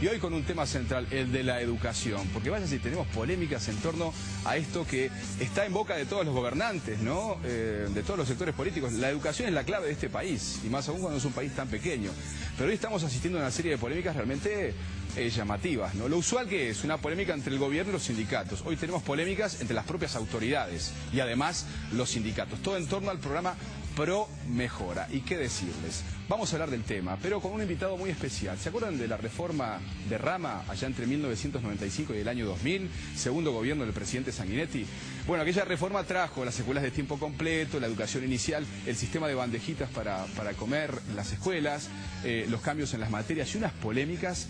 y hoy con un tema central, el de la educación, porque vaya si tenemos polémicas en torno a esto que está en boca de todos los gobernantes, ¿no? Eh, de todos los sectores políticos. La educación es la clave de este país, y más aún cuando es un país tan pequeño. Pero hoy estamos asistiendo a una serie de polémicas realmente eh, llamativas, ¿no? Lo usual que es una polémica entre el gobierno y los sindicatos. Hoy tenemos polémicas entre las propias autoridades y además los sindicatos. Todo en torno al programa Pro Mejora. ¿Y qué decirles? Vamos a hablar del tema, pero con un invitado muy especial. ¿Se acuerdan de la reforma de Rama allá entre 1995 y el año 2000, segundo gobierno del presidente Sanguinetti? Bueno, aquella reforma trajo las escuelas de tiempo completo, la educación inicial, el sistema de bandejitas para, para comer en las escuelas, eh, los cambios en las materias y unas polémicas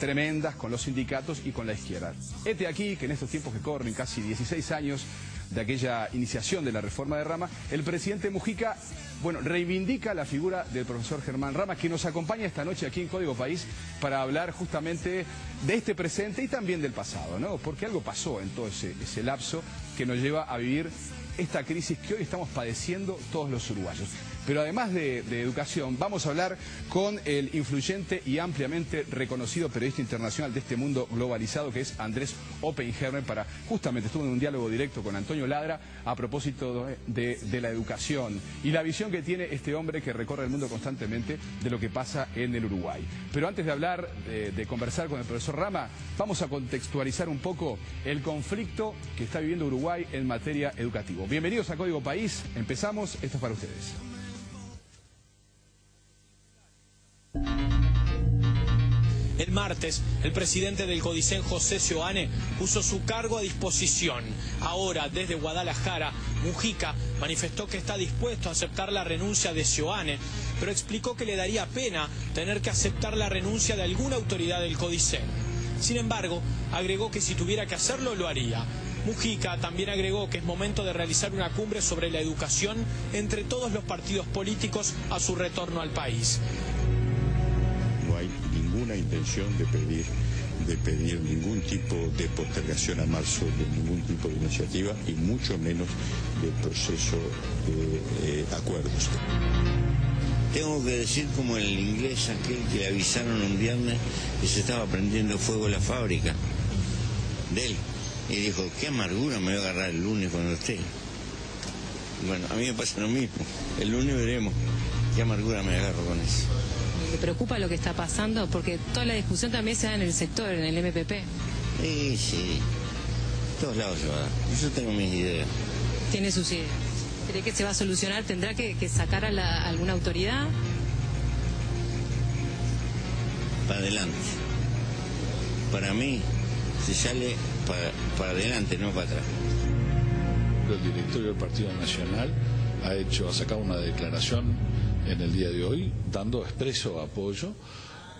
tremendas con los sindicatos y con la izquierda. Este aquí, que en estos tiempos que corren casi 16 años de aquella iniciación de la reforma de Rama, el presidente Mujica, bueno, reivindica la figura del profesor Germán Rama, que nos acompaña esta noche aquí en Código País para hablar justamente de este presente y también del pasado, ¿no? Porque algo pasó en todo ese, ese lapso que nos lleva a vivir esta crisis que hoy estamos padeciendo todos los uruguayos. Pero además de, educación, vamos a hablar con el influyente y ampliamente reconocido periodista internacional de este mundo globalizado, que es Andrés Oppenheimer, para justamente estuvo en un diálogo directo con Antonio Ladra a propósito de, la educación y la visión que tiene este hombre que recorre el mundo constantemente de lo que pasa en el Uruguay. Pero antes de hablar, de, de conversar con el profesor Rama, vamos a contextualizar un poco el conflicto que está viviendo Uruguay en materia educativa. Bienvenidos a Código País, empezamos, esto es para ustedes. El martes, el presidente del Codicen, José Sioane, puso su cargo a disposición. Ahora, desde Guadalajara, Mujica manifestó que está dispuesto a aceptar la renuncia de Sioane, pero explicó que le daría pena tener que aceptar la renuncia de alguna autoridad del Codicen. Sin embargo, agregó que si tuviera que hacerlo, lo haría. Mujica también agregó que es momento de realizar una cumbre sobre la educación entre todos los partidos políticos a su retorno al país intención de pedir de pedir ningún tipo de postergación a marzo de ningún tipo de iniciativa y mucho menos de proceso de acuerdos. Tengo que decir como el inglés aquel que le avisaron un viernes que se estaba prendiendo fuego la fábrica de él. Y dijo, qué amargura me voy a agarrar el lunes cuando esté. Bueno, a mí me pasa lo mismo. El lunes veremos qué amargura me agarro con eso. ¿Le preocupa lo que está pasando? Porque toda la discusión también se da en el sector, en el MPP. Sí, sí. Todos lados se va. Yo tengo mis ideas. Tiene sus ideas. ¿Cree que se va a solucionar? ¿Tendrá que, sacar a, alguna autoridad? Para adelante. Para mí, se sale para, para adelante, no para atrás. El directorio del Partido Nacional ha hecho, ha sacado una declaración en el día de hoy, dando expreso apoyo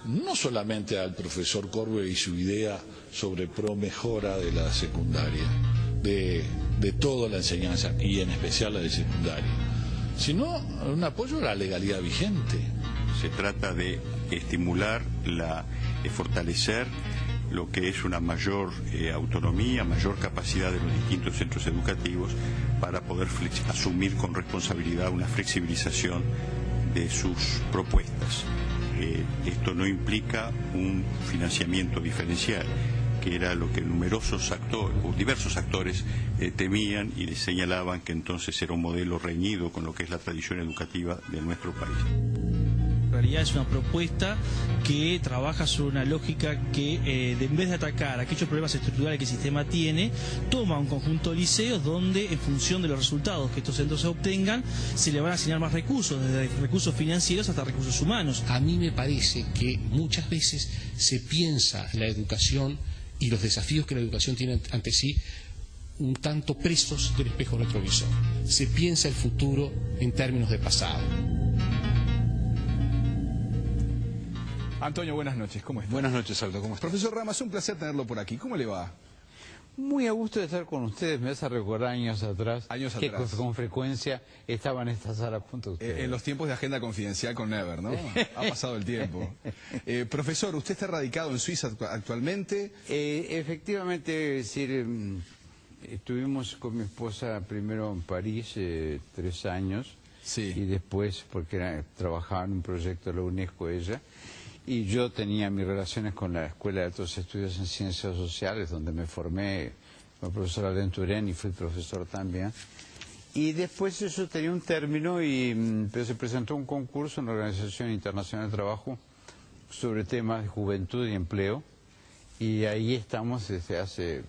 no solamente al profesor Corbe y su idea sobre pro mejora de la secundaria, de, de toda la enseñanza y en especial la de secundaria, sino un apoyo a la legalidad vigente. Se trata de estimular, la, de fortalecer lo que es una mayor eh, autonomía, mayor capacidad de los distintos centros educativos para poder asumir con responsabilidad una flexibilización de sus propuestas. Eh, esto no implica un financiamiento diferencial, que era lo que numerosos actores, o diversos actores eh, temían y les señalaban que entonces era un modelo reñido con lo que es la tradición educativa de nuestro país realidad es una propuesta que trabaja sobre una lógica que eh, en vez de atacar aquellos problemas estructurales que el sistema tiene, toma un conjunto de liceos donde en función de los resultados que estos centros obtengan, se le van a asignar más recursos, desde recursos financieros hasta recursos humanos. A mí me parece que muchas veces se piensa la educación y los desafíos que la educación tiene ante sí un tanto presos del espejo retrovisor. Se piensa el futuro en términos de pasado. Antonio, buenas noches, ¿cómo estás? Buenas noches, Aldo, ¿cómo estás? Profesor Rama, es un placer tenerlo por aquí, ¿cómo le va? Muy a gusto de estar con ustedes, me hace recordar años atrás años que Con, frecuencia estaban en esta sala junto a ustedes. en los tiempos de agenda confidencial con Never, ¿no? ha pasado el tiempo. Eh, profesor, ¿usted está radicado en Suiza actualmente? Eh, efectivamente, es decir, mm, estuvimos con mi esposa primero en París eh, tres años sí. y después, porque trabajaba en un proyecto de la UNESCO ella, Y yo tenía mis relaciones con la Escuela de Altos Estudios en Ciencias Sociales, donde me formé como profesor Alenturén y fui profesor también. Y después eso tenía un término y mm, pero se presentó un concurso en la Organización Internacional de Trabajo sobre temas de juventud y empleo. Y ahí estamos desde hace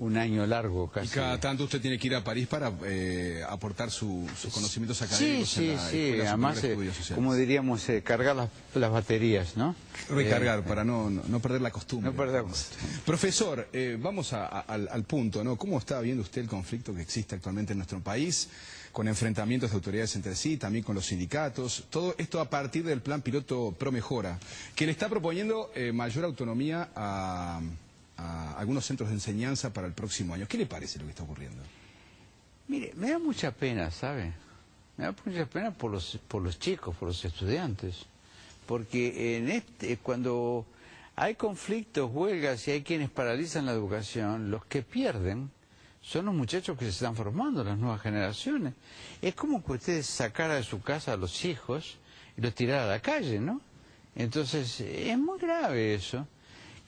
un año largo Y casi. cada tanto usted tiene que ir a París para eh, aportar su- sus conocimientos Sí, académicos sí, en la sí. Además, eh, como diríamos, eh, cargar las, las baterías, ¿no? Recargar, Eh, para no, no, no perder la costumbre. No perdamos. Profesor, eh, vamos a- a- al, al punto, ¿no? ¿Cómo está viendo usted el conflicto que existe actualmente en nuestro país, con enfrentamientos de autoridades entre sí, también con los sindicatos? Todo esto a partir del plan piloto Pro Mejora, que le está proponiendo mayor autonomía a, a algunos centros de enseñanza para el próximo año. ¿Qué le parece lo que está ocurriendo? Mire, me da mucha pena, ¿sabe? Me da mucha pena por los, por los chicos, por los estudiantes. Porque en este, cuando hay conflictos, huelgas y hay quienes paralizan la educación, los que pierden son los muchachos que se están formando, las nuevas generaciones. Es como que usted sacara de su casa a los hijos y los tirara a la calle, ¿no? Entonces, es muy grave eso.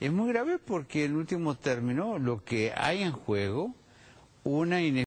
Es muy grave porque en último término lo que hay en juego, una